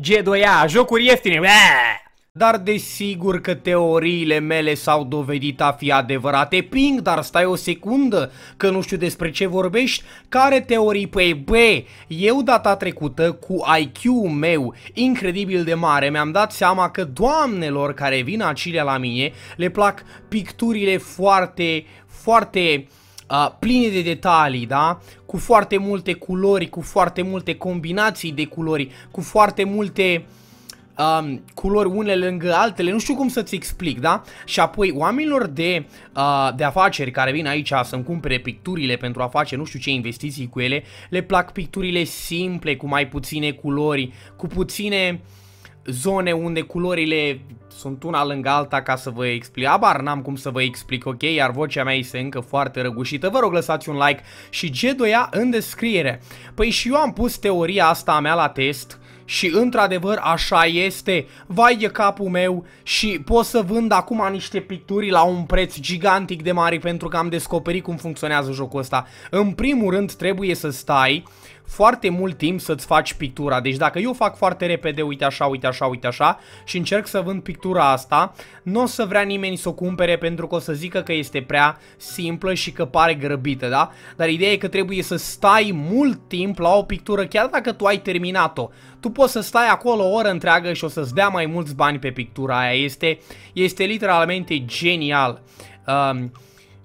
G2A, jocuri ieftine. Bää! Dar desigur că teoriile mele s-au dovedit a fi adevărate. Ping, dar stai o secundă, că nu știu despre ce vorbești. Care teorii? Păi, bă, eu data trecută cu IQ-ul meu incredibil de mare mi-am dat seama că doamnelor care vin acilea la mine le plac picturile foarte, foarte uh, pline de detalii, da? Cu foarte multe culori, cu foarte multe combinații de culori, cu foarte multe um, culori unele lângă altele, nu știu cum să-ți explic, da? Și apoi oamenilor de, uh, de afaceri care vin aici să-mi cumpere picturile pentru a face nu știu ce investiții cu ele, le plac picturile simple, cu mai puține culori, cu puține zone unde culorile sunt una lângă alta ca să vă explic. Abar n-am cum să vă explic, ok? Iar vocea mea este încă foarte răgușită. Vă rog lăsați un like și G2A în descriere. Păi și eu am pus teoria asta a mea la test și într-adevăr așa este, vai de capul meu și pot să vând acum niște picturi la un preț gigantic de mare pentru că am descoperit cum funcționează jocul ăsta. În primul rând trebuie să stai foarte mult timp să-ți faci pictura. Deci dacă eu fac foarte repede, uite așa, uite așa, uite așa și încerc să vând pictura asta, nu o să vrea nimeni să o cumpere pentru că o să zică că este prea simplă și că pare grăbită, da? Dar ideea e că trebuie să stai mult timp la o pictură, chiar dacă tu ai terminat-o. Tu poți să stai acolo o oră întreagă și o să-ți dea mai mulți bani pe pictura aia. Este, este literalmente genial. Um,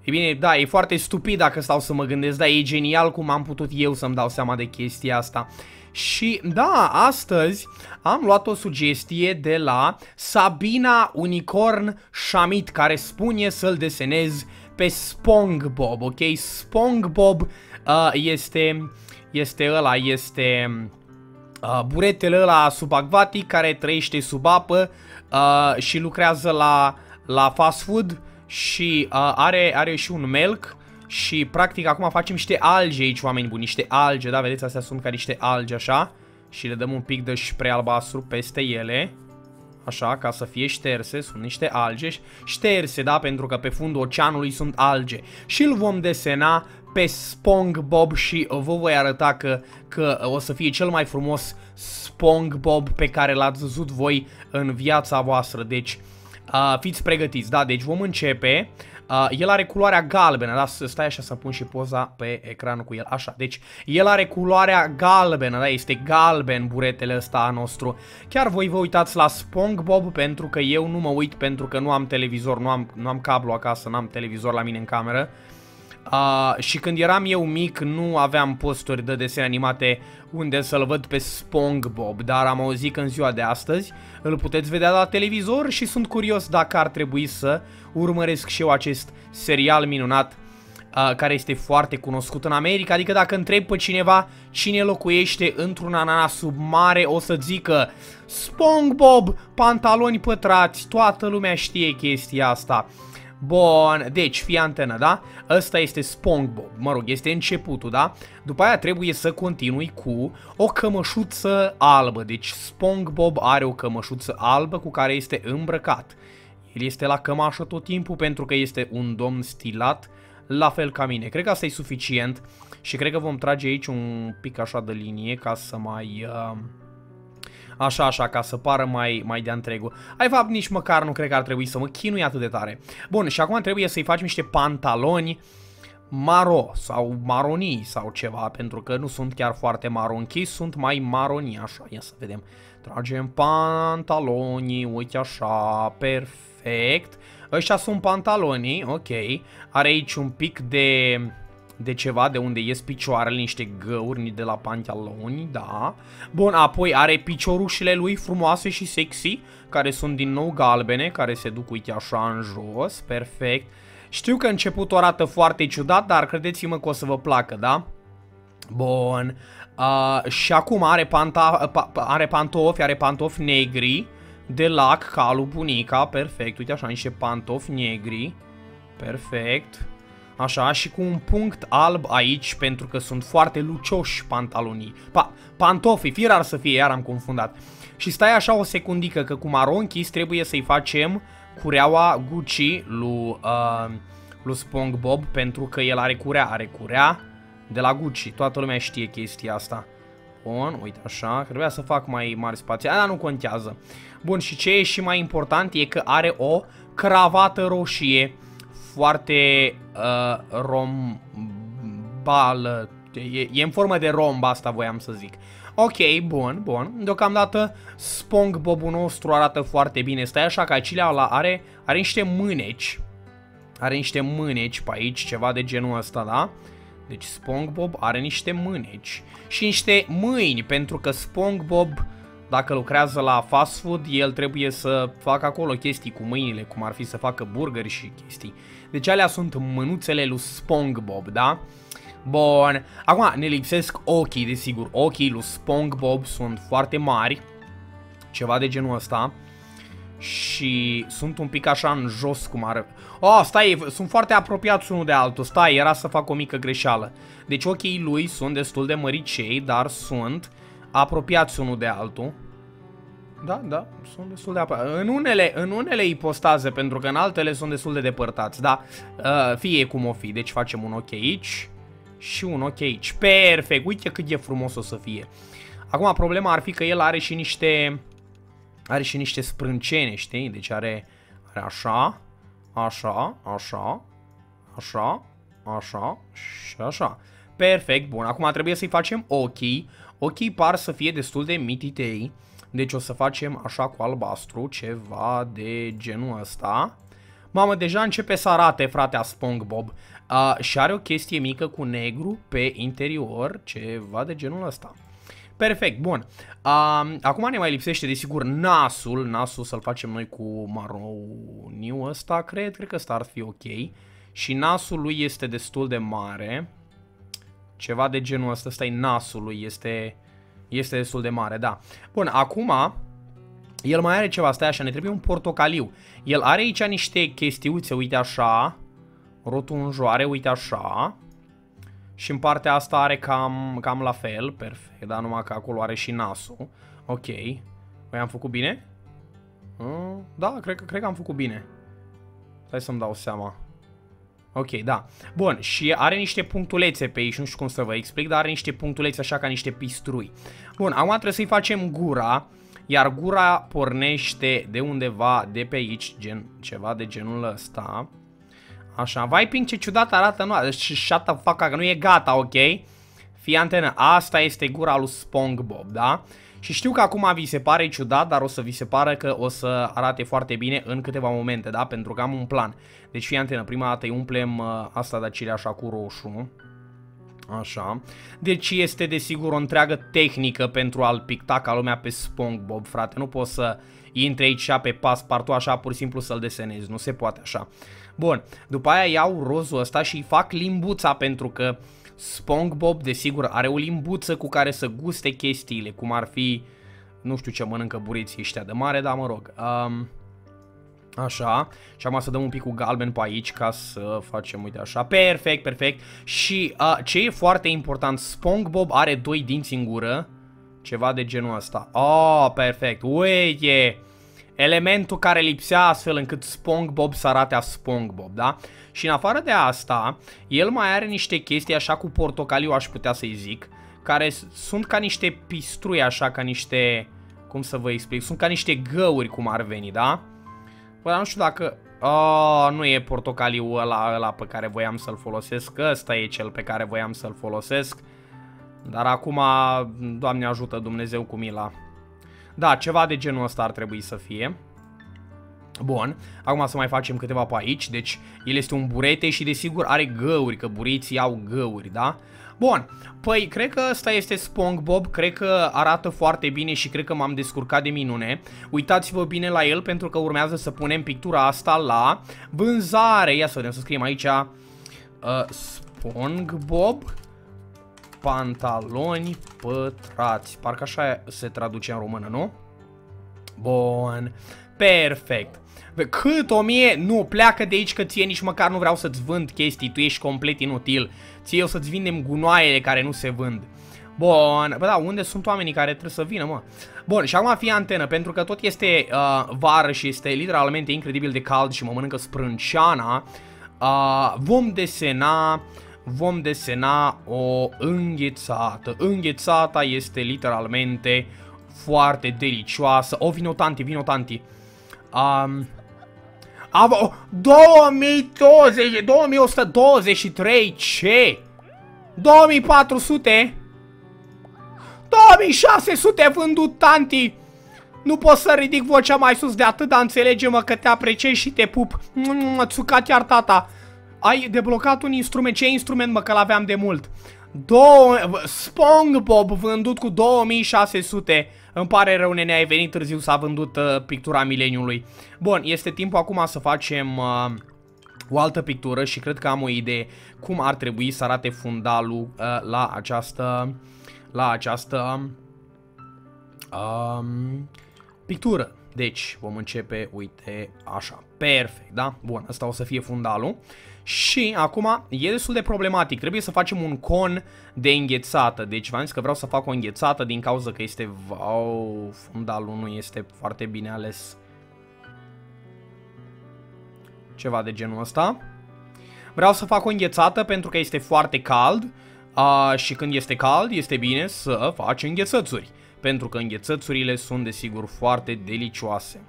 E bine, da, e foarte stupid dacă stau să mă gândesc, dar e genial cum am putut eu să-mi dau seama de chestia asta. Și da, astăzi am luat o sugestie de la Sabina Unicorn Shamit care spune să-l desenez pe SpongeBob, ok? SpongeBob uh, este, este ăla, este uh, buretele ăla subacvatic care trăiește sub apă uh, și lucrează la, la fast food și uh, are, are și un melc și practic acum facem niște alge aici, oameni buni, niște alge, da, vedeți, astea sunt ca niște alge, așa, și le dăm un pic de spray albastru peste ele, așa, ca să fie șterse, sunt niște alge, șterse, da, pentru că pe fundul oceanului sunt alge, și îl vom desena pe SpongeBob și vă voi arăta că, că o să fie cel mai frumos SpongeBob pe care l-ați văzut voi în viața voastră, deci Uh, fiți pregătiți, da, deci vom începe. Uh, el are culoarea galbenă, da, stai așa să pun și poza pe ecran cu el, așa, deci el are culoarea galbenă, da, este galben buretele ăsta nostru. Chiar voi vă uitați la SpongeBob pentru că eu nu mă uit pentru că nu am televizor, nu am, nu am cablu acasă, nu am televizor la mine în cameră. Uh, și când eram eu mic nu aveam posturi de desene animate unde să-l văd pe SpongeBob, dar am auzit că în ziua de astăzi îl puteți vedea la televizor și sunt curios dacă ar trebui să urmăresc și eu acest serial minunat uh, care este foarte cunoscut în America, adică dacă întreb pe cineva cine locuiește într-un ananas sub mare, o să zică SpongeBob, pantaloni pătrați, toată lumea știe chestia asta. Bun, deci fii antenă, da? Ăsta este SpongeBob, mă rog, este începutul, da? După aia trebuie să continui cu o cămășuță albă, deci SpongeBob are o cămășuță albă cu care este îmbrăcat. El este la cămașă tot timpul pentru că este un domn stilat, la fel ca mine. Cred că asta e suficient și cred că vom trage aici un pic așa de linie ca să mai... Uh Așa, așa, ca să pară mai, mai de-a întregul. Ai fapt, nici măcar nu cred că ar trebui să mă chinui atât de tare. Bun, și acum trebuie să-i facem niște pantaloni maro sau maronii sau ceva, pentru că nu sunt chiar foarte maronchi, sunt mai maronii, așa, ia să vedem. Tragem pantalonii, uite așa, perfect. Ăștia sunt pantalonii, ok. Are aici un pic de de ceva de unde ies picioarele, niște găuri de la pantaloni, da. Bun, apoi are piciorușele lui frumoase și sexy, care sunt din nou galbene, care se duc, uite, așa în jos, perfect. Știu că începutul arată foarte ciudat, dar credeți-mă că o să vă placă, da? Bun. Uh, și acum are, panta pa are pantofi, are pantofi negri de lac, ca lui bunica, perfect. Uite așa, niște pantofi negri. Perfect. Așa, și cu un punct alb aici, pentru că sunt foarte lucioși pantalonii. Pa, pantofii, firar să fie, iar am confundat. Și stai așa o secundică, că cu maronchis trebuie să-i facem cureaua Gucci lui, uh, lui SpongeBob, pentru că el are curea, are curea de la Gucci. Toată lumea știe chestia asta. Bun, uite așa, trebuia să fac mai mari spații, dar nu contează. Bun, și ce e și mai important e că are o cravată roșie foarte uh, rombală, e, e în formă de romb asta voiam să zic. Ok, bun, bun. Deocamdată SpongeBob-ul nostru arată foarte bine. Stai așa că acilea are, are niște mâneci. Are niște mâneci pe aici, ceva de genul ăsta, da? Deci SpongeBob are niște mâneci și niște mâini, pentru că SpongeBob, dacă lucrează la fast food, el trebuie să facă acolo chestii cu mâinile, cum ar fi să facă burgeri și chestii. Deci alea sunt mânuțele lui SpongeBob, da? Bun. Acum ne lipsesc ochii, desigur. Ochii lui SpongeBob sunt foarte mari. Ceva de genul ăsta. Și sunt un pic așa în jos cum ar... Oh, stai, sunt foarte apropiați unul de altul. Stai, era să fac o mică greșeală. Deci ochii lui sunt destul de măricei, dar sunt apropiați unul de altul. Da, da, sunt destul de aproape. În unele, în unele ipostaze, pentru că în altele sunt destul de depărtați, da. Uh, fie cum o fi. Deci facem un ochi aici și un ochi aici. Perfect, uite cât e frumos o să fie. Acum, problema ar fi că el are și niște... Are și niște sprâncene, știi? Deci are, are așa, așa, așa, așa, așa și așa. Perfect, bun. Acum trebuie să-i facem ochii. Ochii par să fie destul de mititei. Deci o să facem așa cu albastru, ceva de genul ăsta. Mamă, deja începe să arate, frate, a SpongeBob. Uh, și are o chestie mică cu negru pe interior, ceva de genul ăsta. Perfect, bun. Uh, acum ne mai lipsește, desigur, nasul. Nasul să-l facem noi cu maroniu ăsta, cred. Cred că ăsta ar fi ok. Și nasul lui este destul de mare. Ceva de genul ăsta, ăsta e nasul lui, este, este destul de mare, da. Bun, acum el mai are ceva, stai așa, ne trebuie un portocaliu. El are aici niște chestiuțe, uite așa, rotunjoare, uite așa. Și în partea asta are cam, cam la fel, perfect, dar numai că acolo are și nasul. Ok. Păi am făcut bine? Uh, da, cred, cred că am făcut bine. Hai să-mi dau seama. Ok, da. Bun, și are niște punctulețe pe aici, nu știu cum să vă explic, dar are niște punctulețe așa ca niște pistrui. Bun, acum trebuie să-i facem gura, iar gura pornește de undeva de pe aici, gen, ceva de genul ăsta. Așa, vai ping ce ciudat arată, nu, și shut the fuck, că nu e gata, ok? Fii antenă, asta este gura lui SpongeBob, da? Și știu că acum vi se pare ciudat, dar o să vi se pare că o să arate foarte bine în câteva momente, da? Pentru că am un plan. Deci fii antenă, prima dată îi umplem uh, asta de acele așa cu roșu. Așa. Deci este desigur o întreagă tehnică pentru a-l picta ca lumea pe SpongeBob, frate. Nu poți să intri aici pe pas partu așa pur și simplu să-l desenezi. Nu se poate așa. Bun, după aia iau rozul ăsta și îi fac limbuța pentru că SpongeBob, desigur, are o limbuță cu care să guste chestiile, cum ar fi, nu știu ce mănâncă bureții ăștia de mare, dar mă rog. Um, Așa, și acum să dăm un pic cu galben pe aici ca să facem, uite așa, perfect, perfect. Și uh, ce e foarte important, SpongeBob are doi dinți în gură, ceva de genul ăsta. Oh, perfect, uite, elementul care lipsea astfel încât SpongeBob să arate a SpongeBob, da? Și în afară de asta, el mai are niște chestii așa cu portocaliu, aș putea să-i zic, care sunt ca niște pistrui, așa, ca niște, cum să vă explic, sunt ca niște găuri, cum ar veni, da? Bă, dar nu știu dacă... Oh, nu e portocaliu ăla, ăla pe care voiam să-l folosesc, ăsta e cel pe care voiam să-l folosesc. Dar acum, Doamne ajută Dumnezeu cu mila. Da, ceva de genul ăsta ar trebui să fie. Bun, acum să mai facem câteva pe aici, deci el este un burete și desigur are găuri, că bureții au găuri, da? Bun, păi cred că ăsta este SpongeBob, cred că arată foarte bine și cred că m-am descurcat de minune. Uitați-vă bine la el pentru că urmează să punem pictura asta la vânzare. Ia să vedem, să scriem aici uh, SpongeBob pantaloni pătrați. Parcă așa se traduce în română, nu? Bun, perfect. Cât o mie? Nu, pleacă de aici că ție nici măcar nu vreau să-ți vând chestii, tu ești complet inutil. Ție o să-ți vindem gunoaiele care nu se vând. Bun, bă da, unde sunt oamenii care trebuie să vină, mă? Bun, și acum fie antenă, pentru că tot este uh, vară și este literalmente incredibil de cald și mă mănâncă sprânceana, uh, vom desena vom desena o înghețată. Înghețata este literalmente foarte delicioasă. O, vino tanti, vino tanti. Um, am, 2020, 2123, ce? 2400? 2600 vândut tanti! Nu pot să ridic vocea mai sus de atât, dar înțelege-mă că te apreciez și te pup. Țucat iar tata. Ai deblocat un instrument. Ce instrument, mă, că l-aveam de mult? Două... SpongeBob vândut cu 2600. Îmi pare rău, nene, ai venit târziu, s-a vândut uh, pictura mileniului. Bun, este timpul acum să facem uh, o altă pictură și cred că am o idee cum ar trebui să arate fundalul uh, la această... La această... Um, pictură. Deci, vom începe, uite, așa. Perfect, da? Bun, asta o să fie fundalul. Și acum e destul de problematic. Trebuie să facem un con de înghețată. Deci v-am zis că vreau să fac o înghețată din cauza că este... Wow, fundalul nu este foarte bine ales. Ceva de genul ăsta. Vreau să fac o înghețată pentru că este foarte cald. Uh, și când este cald, este bine să faci înghețățuri. Pentru că înghețățurile sunt, desigur, foarte delicioase.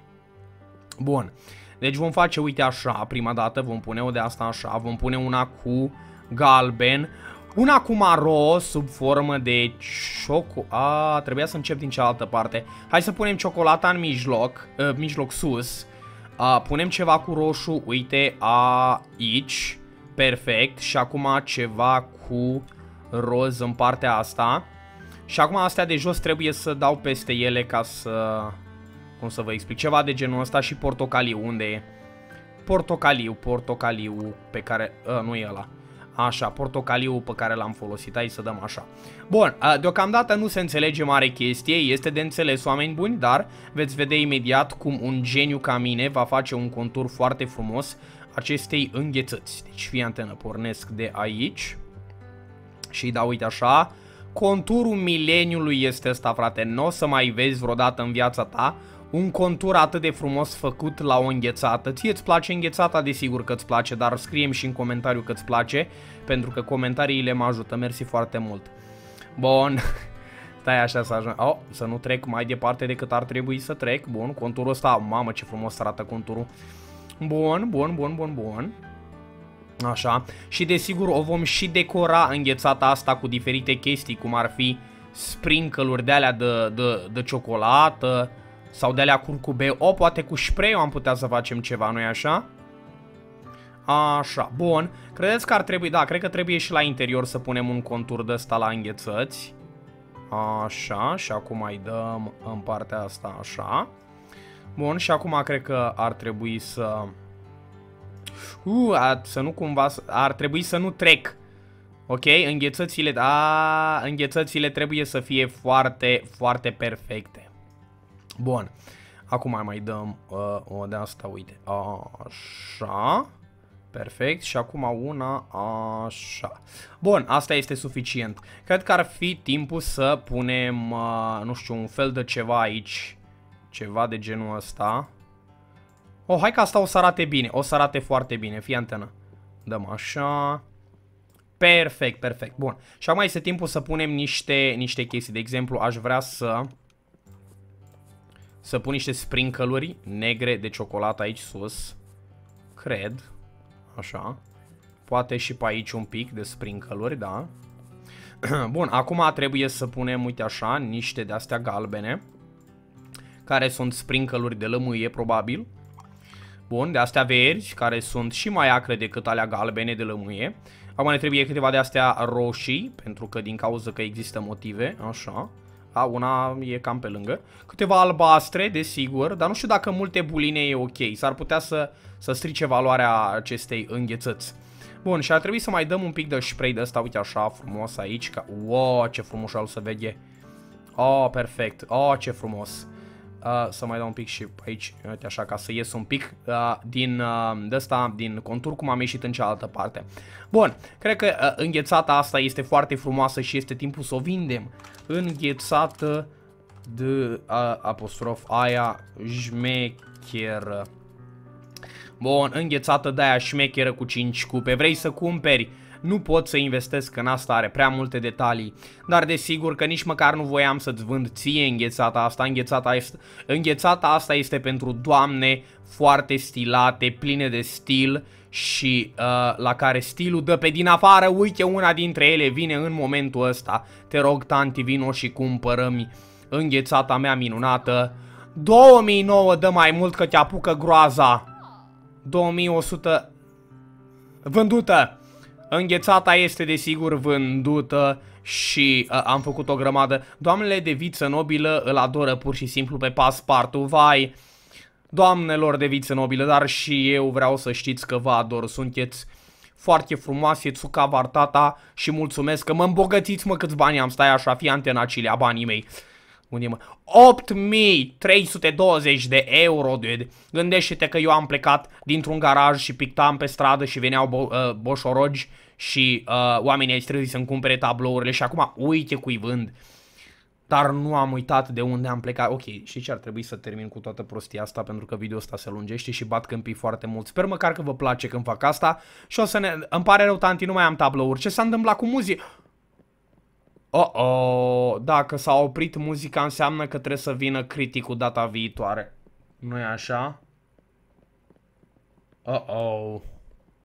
Bun. Deci vom face, uite așa, prima dată vom pune o de asta așa, vom pune una cu galben, una cu maro sub formă de cioco... A, trebuia să încep din cealaltă parte. Hai să punem ciocolata în mijloc, uh, mijloc sus. Uh, punem ceva cu roșu, uite, aici. Perfect. Și acum ceva cu roz în partea asta. Și acum astea de jos trebuie să dau peste ele ca să cum să vă explic, ceva de genul ăsta și portocaliu, unde e? Portocaliu, portocaliu pe care, a, nu e ăla. Așa, portocaliu pe care l-am folosit, hai să dăm așa. Bun, deocamdată nu se înțelege mare chestie, este de înțeles oameni buni, dar veți vedea imediat cum un geniu ca mine va face un contur foarte frumos acestei înghețăți. Deci fii antenă, pornesc de aici și da, uite așa, conturul mileniului este ăsta, frate, nu o să mai vezi vreodată în viața ta un contur atât de frumos făcut la o înghețată. Ție îți place înghețata? Desigur că îți place, dar scriem și în comentariu că îți place, pentru că comentariile mă ajută. Mersi foarte mult. Bun. Stai așa să ajung. Oh, să nu trec mai departe decât ar trebui să trec. Bun, conturul ăsta, mamă ce frumos arată conturul. Bun, bun, bun, bun, bun. Așa. Și desigur o vom și decora înghețata asta cu diferite chestii, cum ar fi sprinkle-uri de alea de, de, de ciocolată, sau de alea curcube. O, poate cu spray am putea să facem ceva, nu-i așa? Așa, bun. Credeți că ar trebui, da, cred că trebuie și la interior să punem un contur de ăsta la înghețăți. Așa, și acum mai dăm în partea asta așa. Bun, și acum cred că ar trebui să... Uh, să nu cumva... Ar trebui să nu trec. Ok, înghețățile... Da, înghețățile trebuie să fie foarte, foarte perfecte. Bun. Acum mai dăm uh, o de asta, uite. Așa. Perfect. Și acum una așa. Bun, asta este suficient. Cred că ar fi timpul să punem, uh, nu știu, un fel de ceva aici. Ceva de genul ăsta. Oh, hai că asta o să arate bine. O să arate foarte bine. Fii antenă. Dăm așa. Perfect, perfect. Bun. Și acum este timpul să punem niște, niște chestii. De exemplu, aș vrea să să pun niște sprinkle negre de ciocolată aici sus. Cred. Așa. Poate și pe aici un pic de sprinkle da. Bun, acum trebuie să punem, uite așa, niște de-astea galbene. Care sunt sprinkle de lămâie, probabil. Bun, de astea verzi, care sunt și mai acre decât alea galbene de lămâie. Acum ne trebuie câteva de astea roșii, pentru că din cauza că există motive, așa. Da, una e cam pe lângă. Câteva albastre, desigur, dar nu știu dacă multe buline e ok. S-ar putea să, să strice valoarea acestei înghețăți. Bun, și ar trebui să mai dăm un pic de spray de ăsta, uite așa, frumos aici. Ca... Wow, ce frumos al să vede. Oh, perfect. Oh, ce frumos. Uh, să mai dau un pic și aici, uite așa, ca să ies un pic uh, din uh, de asta, din contur, cum am ieșit în cealaltă parte. Bun, cred că uh, înghețata asta este foarte frumoasă și este timpul să o vindem. Înghețată de uh, apostrof aia jmecheră. Bun, înghețată de aia șmecheră cu 5 cupe. Vrei să cumperi? Nu pot să investesc în asta, are prea multe detalii. Dar desigur că nici măcar nu voiam să-ți vând ție înghețata asta. Înghețata, este, înghețata asta este pentru doamne foarte stilate, pline de stil și uh, la care stilul dă pe din afară. Uite, una dintre ele vine în momentul ăsta. Te rog, tanti, vino și cumpără-mi înghețata mea minunată. 2009 dă mai mult că te apucă groaza. 2100 vândută. Înghețata este desigur vândută și uh, am făcut o grămadă. Doamnele de viță nobilă îl adoră pur și simplu pe paspartu, vai. Doamnelor de viță nobilă, dar și eu vreau să știți că vă ador, sunteți foarte frumoase, Tsuka Vartata și mulțumesc că mă îmbogățiți mă câți bani am, stai așa, fi antena a banii mei. Unde mă? 8320 de euro, dude. Gândește-te că eu am plecat dintr-un garaj și pictam pe stradă și veneau bo uh, boșorogi și uh, oamenii ai străzi să-mi cumpere tablourile și acum uite cui vând. Dar nu am uitat de unde am plecat. Ok, și ce ar trebui să termin cu toată prostia asta pentru că video ăsta se lungește și bat câmpii foarte mult. Sper măcar că vă place când fac asta și o să ne... Îmi pare rău, tanti, nu mai am tablouri. Ce s-a întâmplat cu muzica? Oh, oh, dacă s-a oprit muzica înseamnă că trebuie să vină criticul data viitoare. nu e așa? Oh, oh.